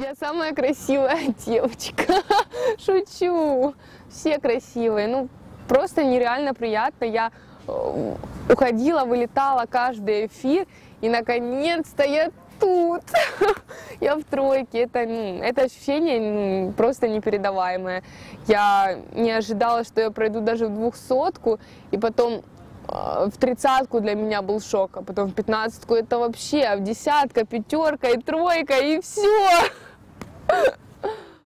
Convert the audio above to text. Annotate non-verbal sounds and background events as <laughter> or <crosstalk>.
Я самая красивая <laughs> девочка. <laughs> Шучу. Все красивые. Ну, просто нереально приятно. Я э, уходила, вылетала каждый эфир, и наконец-то я тут. <laughs> Я в тройке. Это, ну, это ощущение ну, просто непередаваемое. Я не ожидала, что я пройду даже в двухсотку, и потом э, в тридцатку для меня был шок, а потом в пятнадцатку это вообще, а в десятка, пятерка и тройка, и все.